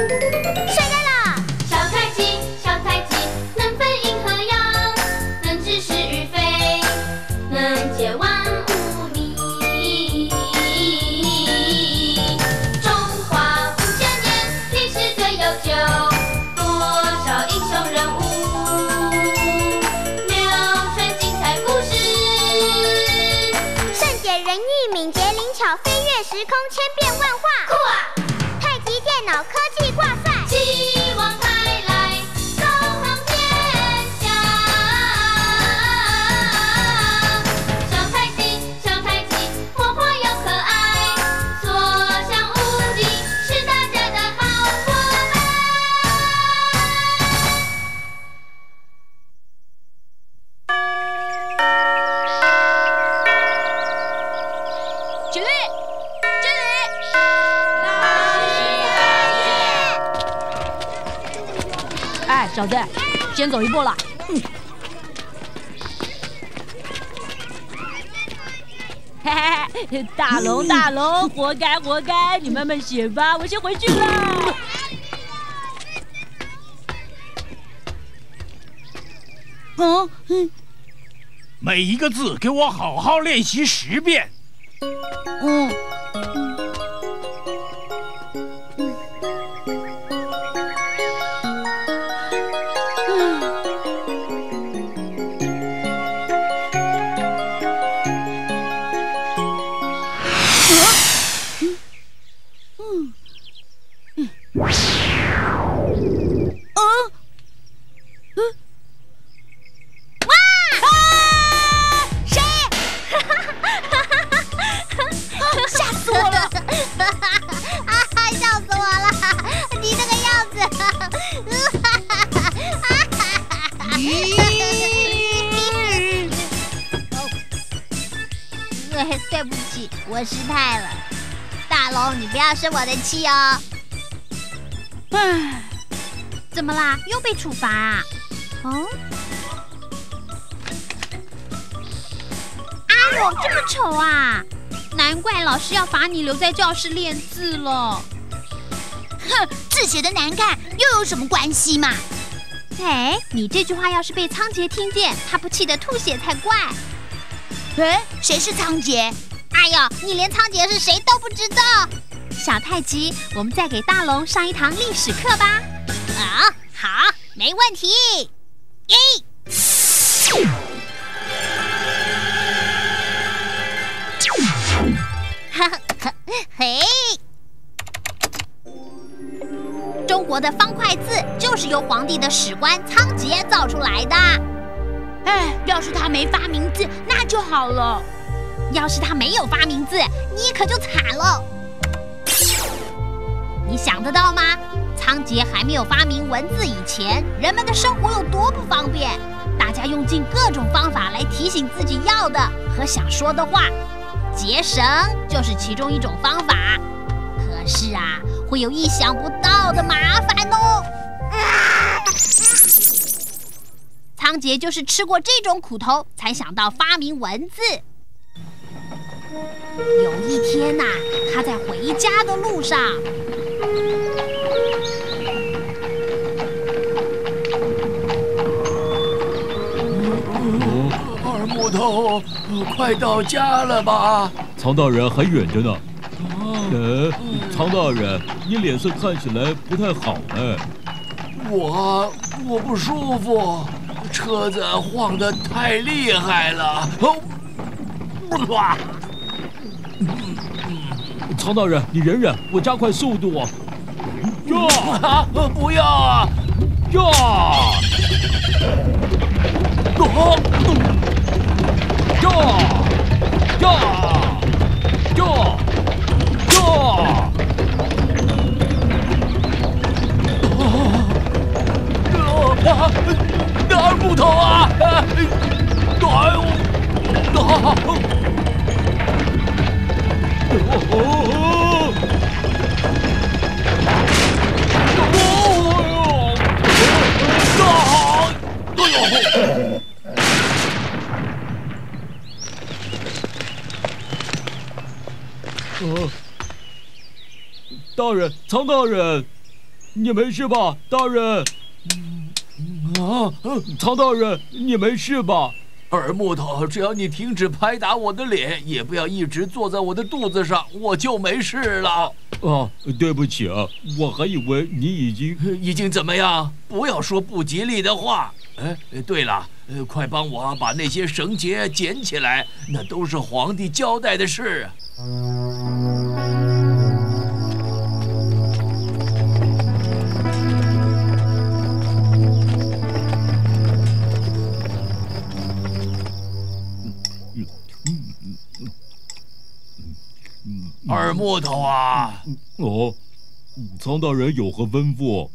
そう。小子，先走一步了。嗯。嘿嘿嘿，大龙大龙，活该活该，你慢慢写吧，我先回去了。嗯嗯每一个字给我好好练习十遍。嗯。我失态了。大龙，你不要生我的气哦。唉，怎么啦？又被处罚啊？哦？阿勇这么丑啊！难怪老师要罚你留在教室练字了。哼，字写的难看又有什么关系嘛？哎，你这句话要是被仓颉听见，他不气得吐血才怪。哎，谁是仓颉？哎呦，你连仓颉是谁都不知道。小太极，我们再给大龙上一堂历史课吧。啊，好，没问题。一，哈哈，嘿，中国的方块字就是由皇帝的史官仓颉造出来的。哎，要是他没发明字，那就好了。要是他没有发明字，你可就惨了。你想得到吗？仓颉还没有发明文字以前，人们的生活有多不方便？大家用尽各种方法来提醒自己要的和想说的话，结绳就是其中一种方法。可是啊，会有意想不到的麻烦哦。仓颉就是吃过这种苦头，才想到发明文字。有一天呐、他在回家的路上，二木头，快到家了吧？藏大人还远着呢。呃，藏大人，你脸色看起来不太好哎。我我不舒服，车子晃得太厉害了。哦，哇！苍大人，你忍忍，我加快速度啊！呀啊！不要啊！呀！哦呀！呀！呀！呀！啊！二木头啊！哎呦！啊！哦！啊！哎呦！呃，大人，苍大人，你没事吧，大人？啊，苍大人，你没事吧？二木头，只要你停止拍打我的脸，也不要一直坐在我的肚子上，我就没事了。哦，对不起啊，我还以为你已经……已经怎么样？不要说不吉利的话。哎，对了，呃，快帮我把那些绳结捡起来，那都是皇帝交代的事。木头啊，哦，苍大人有何吩咐？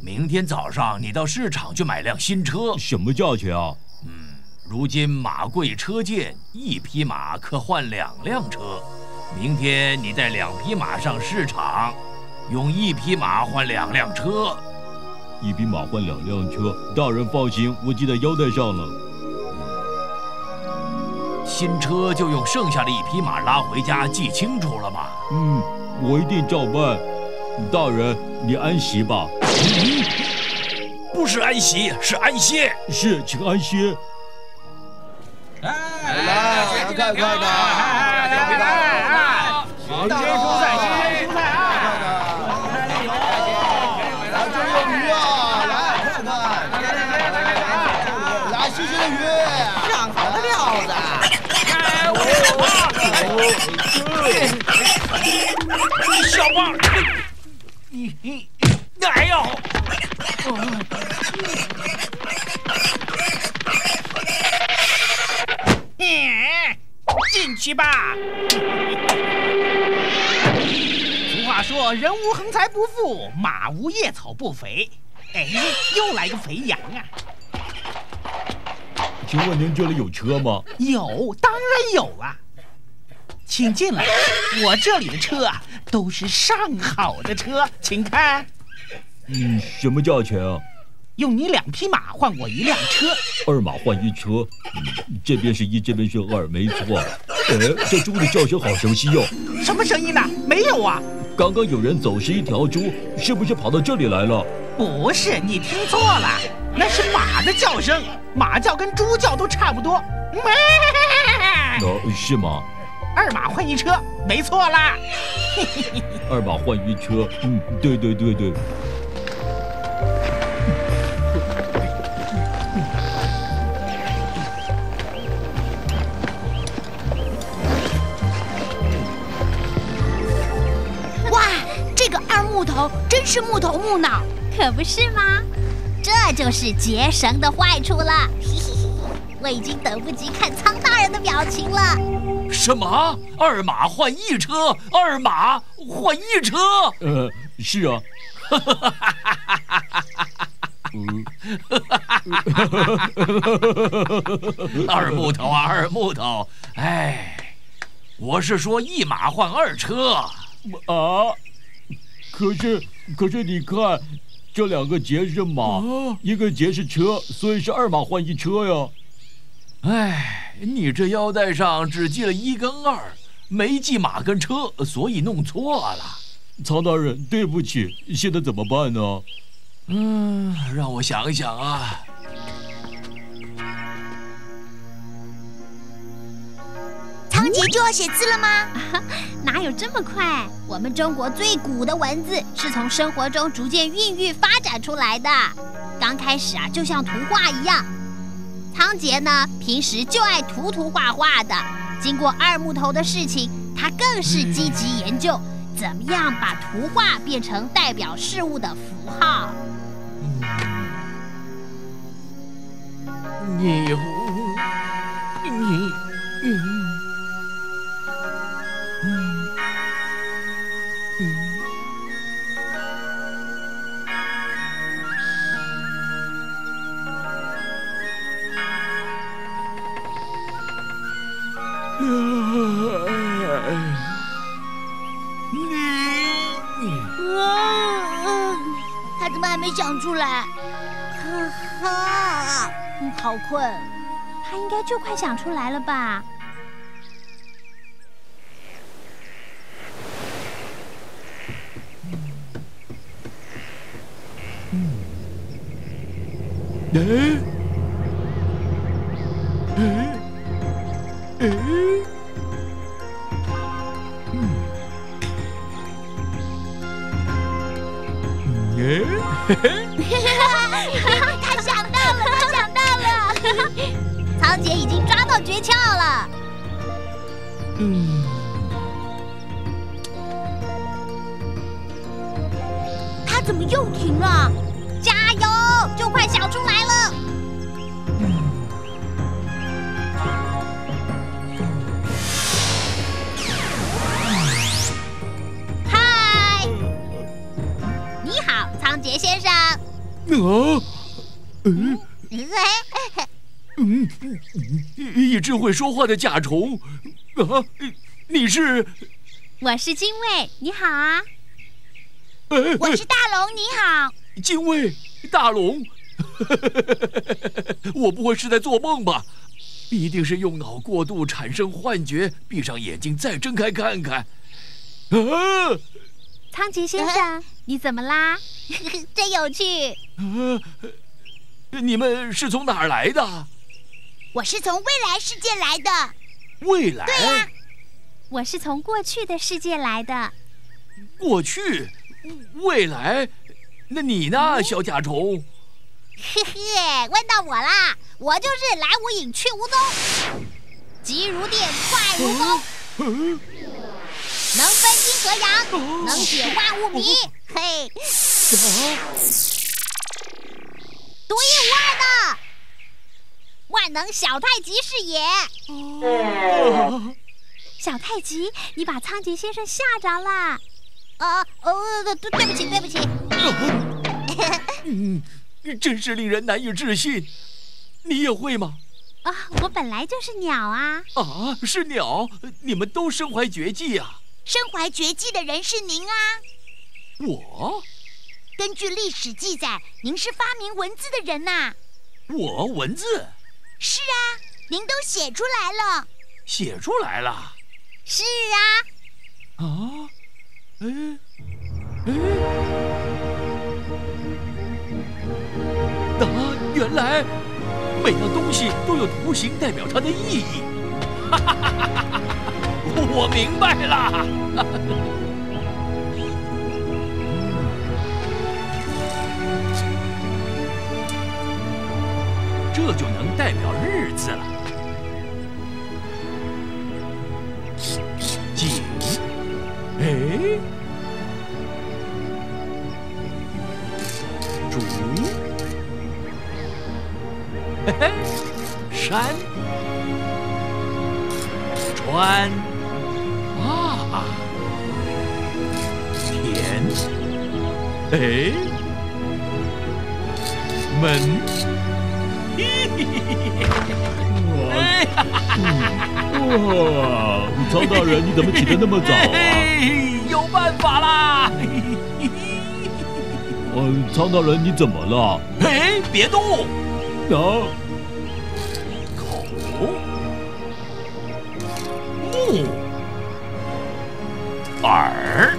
明天早上你到市场去买辆新车，什么价钱啊？嗯如今马贵车贱，一匹马可换两辆车。明天你带两匹马上市场，用一匹马换两辆车。一匹马换两辆车，大人放心，我系在腰带上了。新车就用剩下的一匹马拉回家，记清楚了吗？嗯，我一定照办。大人，你安息吧。嗯不是安息，是安歇。是，请安歇。来，快快的！新鲜蔬菜，新鲜小胖，你你，哎呦！嗯，进去吧。俗话说：“人无横财不富，马无夜草不肥。”哎，又来个肥羊啊！请问您这里有车吗？有，当然有啊。请进来，我这里的车啊，都是上好的车，请看。嗯，什么价钱啊？用你两匹马换我一辆车。二马换一车，嗯，这边是一，这边是二，没错。哎，这猪的叫声好熟悉哟。什么声音呢？没有啊。刚刚有人走失一条猪，是不是跑到这里来了？不是，你听错了，那是马的叫声，马叫跟猪叫都差不多。哦，是吗？二马换一车，没错啦。二马换一车，嗯，对对对对。哇，这个二木头真是木头木脑。可不是吗？这就是结绳的坏处了。嘿嘿嘿，我已经等不及看苍大人的表情了。什么？二马换一车？二马换一车？呃，是啊。嗯，二木头啊，二木头，哎，我是说一马换二车。啊，可是可是你看，这两个节是马，一个节是车，所以是二马换一车呀。哎，你这腰带上只系了一跟二，没系马跟车，所以弄错了。曹大人，对不起，现在怎么办呢？嗯，让我想想啊。仓颉就要写字了吗？哪有这么快？我们中国最古的文字是从生活中逐渐孕育发展出来的。刚开始啊，就像图画一样。仓颉呢，平时就爱涂涂画画的。经过二木头的事情，他更是积极研究，怎么样把图画变成代表事物的符号。你你你他怎么还没想出来？哈哈，好困，他应该就快想出来了吧？哎。哎，嗯，哎，他想到了，他想到了。仓颉已经抓到诀窍了。嗯，他怎么又停了？加油，就快想出啊，嗯，嗯，一只会说话的甲虫啊！你是？我是精卫，你好啊。我是大龙，你好。精卫大龙，我不会是在做梦吧？一定是用脑过度产生幻觉，闭上眼睛再睁开看看。啊仓颉先生，你怎么啦？真有趣。啊！你们是从哪儿来的？我是从未来世界来的。未来？对呀我是从过去的世界来的。过去？未来？那你呢，小甲虫？嘿嘿，问到我啦，我就是来无影去无踪，急如电，快如风，嗯能 分阴和阳，能解万物迷，嘿，独一无二的万能小太极是也。小太极，你把仓颉先生吓着了。啊，呃，对对不起，对不起。嗯，真是令人难以置信。你也会吗？啊，我本来就是鸟啊。啊，是鸟，你们都身怀绝技啊！身怀绝技的人是您啊。我，根据历史记载，您是发明文字的人呐、我文字是啊，您都写出来了。写出来了是啊，啊！哎哎，啊，原来每样东西都有图形代表它的意义。哈哈哈哈哈！我明白了。这就能代表日子了。井，哎，竹，嘿嘿，山，川，啊，田，哎，门。嘿嘿嘿嘿嘿哎呀哇，曹大人，你怎么起得那么早啊？嘿，有办法啦！呃，曹大人，你怎么了？哎，别动，啊，口，目，耳，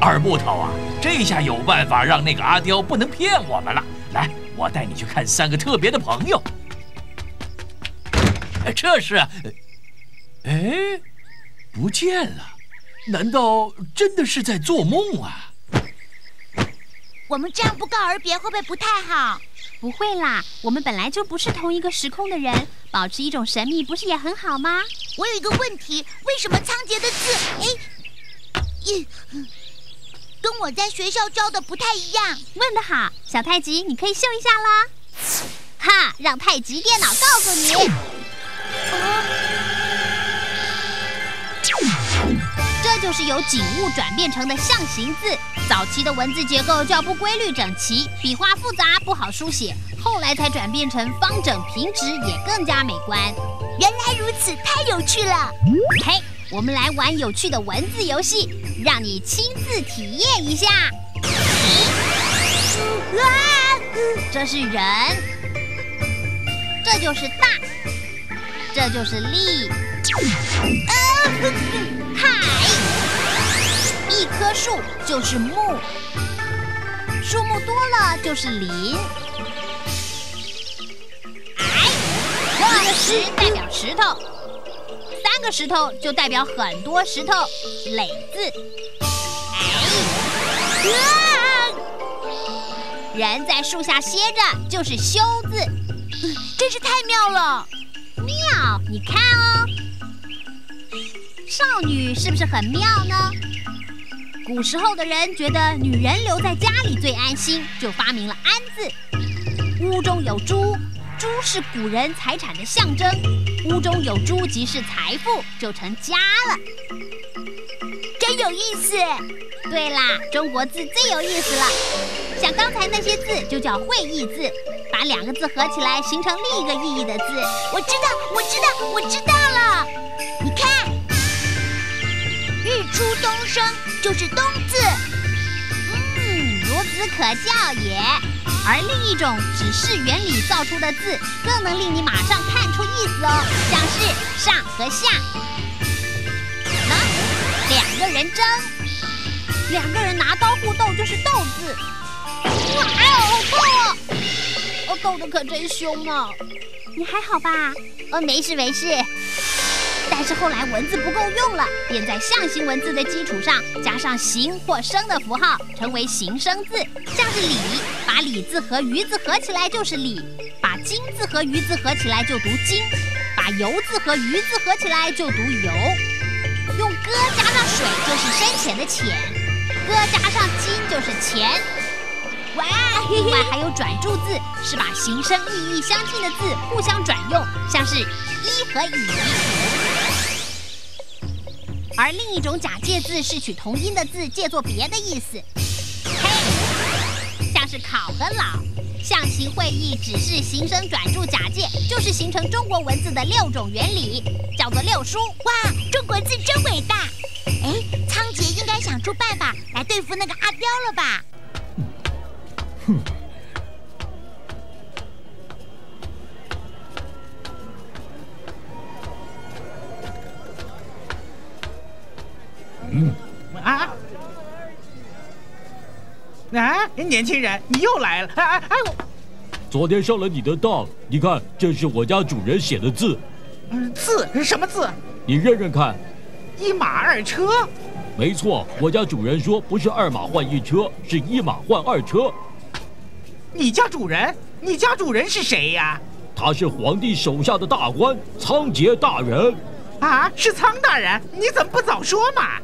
二木头啊，这下有办法让那个阿刁不能骗我们了。来，我带你去看三个特别的朋友。哎这是，哎，不见了，难道真的是在做梦啊？我们这样不告而别，会不会不太好？不会啦，我们本来就不是同一个时空的人，保持一种神秘，不是也很好吗？我有一个问题，为什么仓颉的字，哎，咦，跟我在学校教的不太一样？问得好，小太极，你可以秀一下啦。哈，让太极电脑告诉你。这就是由景物转变成的象形字。早期的文字结构较不规律整齐，笔画复杂，不好书写。后来才转变成方整平直，也更加美观。原来如此，太有趣了！嘿，我们来玩有趣的文字游戏，让你亲自体验一下。这是人，这就是大，这就是力，海。一棵树就是木，树木多了就是林，一个石代表石头，三个石头就代表很多石头，垒字。哎，人在树下歇着就是休字，真是太妙了！妙，你看哦，少女是不是很妙呢？古时候的人觉得女人留在家里最安心，就发明了“安”字。屋中有猪，猪是古人财产的象征，屋中有猪即是财富，就成家了。真有意思。对啦，中国字最有意思了，像刚才那些字就叫会意字，把两个字合起来形成另一个意义的字。我知道，我知道，我知道了。你看，日出东升就是“东”字。嗯，孺子可教也。而另一种指示原理造出的字，更能令你马上看出意思哦，像是上和下。喏，两个人争，两个人拿刀互斗就是斗字。哇，哎呦，好痛啊！哦，斗的可真凶哦！你还好吧？呃，没事没事。但是后来文字不够用了，便在象形文字的基础上加上形或声的符号，成为形声字，像是礼，把礼字和鱼字合起来就是礼；把金字和鱼字合起来就读金；把游字和鱼字合起来就读游。用歌加上水就是深浅的浅，歌加上金就是钱。哇，另外还有转注字，是把形声意义相近的字互相转用，像是一和乙。而另一种假借字是取同音的字借作别的意思，嘿，像是考和老，象形会意只是形声转注假借，就是形成中国文字的六种原理，叫做六书。哇，中国字真伟大！哎，仓颉应该想出办法年轻人，你又来了！哎哎哎！我昨天上了你的当，你看，这是我家主人写的字，嗯，字什么字？你认认看。一马二车。没错，我家主人说不是二马换一车，是一马换二车。你家主人？你家主人是谁呀？他是皇帝手下的大官，仓颉大人。啊，是仓大人，你怎么不早说嘛？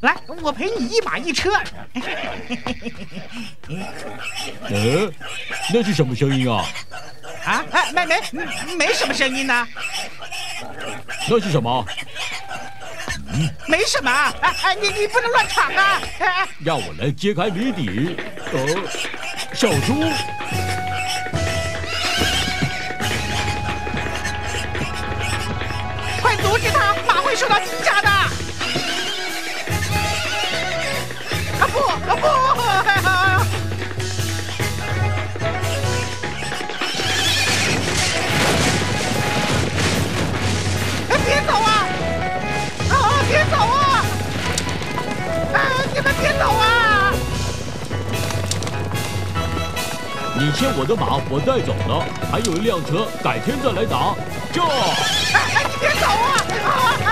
来，我陪你一马一车。呃，那是什么声音啊？啊，哎，没没没什么声音呢。那是什么？嗯没什么。哎哎，你你不能乱闯啊！让我来揭开谜底。呃，小猪。快阻止他，马会受到你牵我的马，我带走了，还有一辆车，改天再来打。这。哎哎，你别走啊！啊哎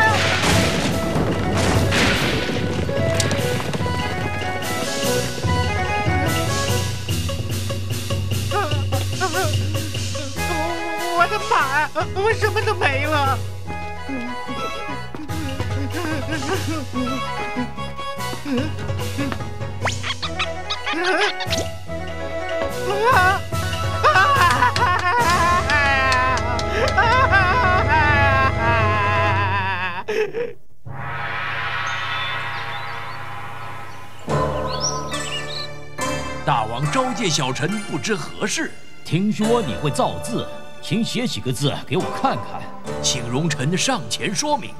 呦！我的马，我什么都没了。嗯召见小臣，不知何事，听说你会造字，请写几个字给我看看。请容臣上前说明。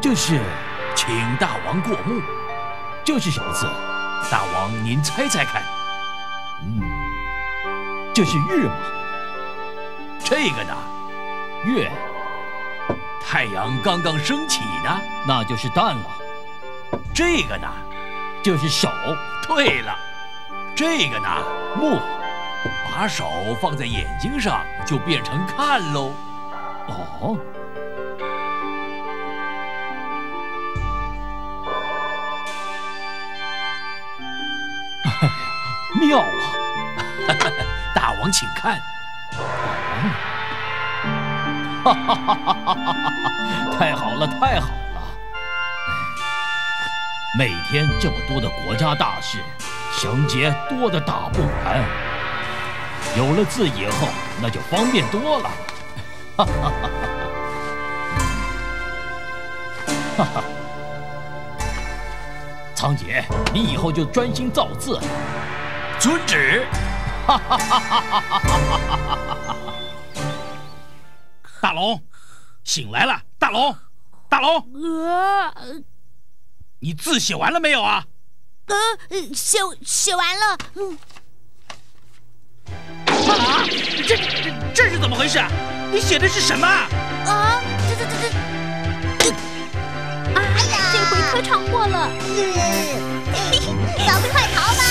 这是，请大王过目。这是什么字？大王您猜猜看，嗯，这是日吗？这个呢？月，太阳刚刚升起呢。那就是旦了。这个呢？这是手。对了，这个呢？木。把手放在眼睛上，就变成看喽。哦，妙啊！大王，请看，哈哈哈哈哈哈！太好了，太好了！每天这么多的国家大事，绳结多的打不完。有了字以后，那就方便多了。哈哈哈哈哈哈！仓颉，你以后就专心造字。遵旨。哈哈哈哈哈！大龙，醒来了！大龙，大龙，你字写完了没有啊？呃，写写完了。嗯，啊，这这这是怎么回事？你写的是什么？啊，这这这这，啊，这回可闯祸了。嘿嘿小子快逃吧！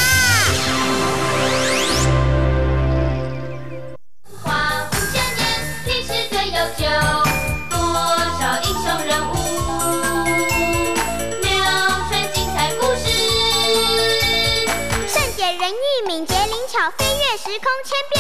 champion.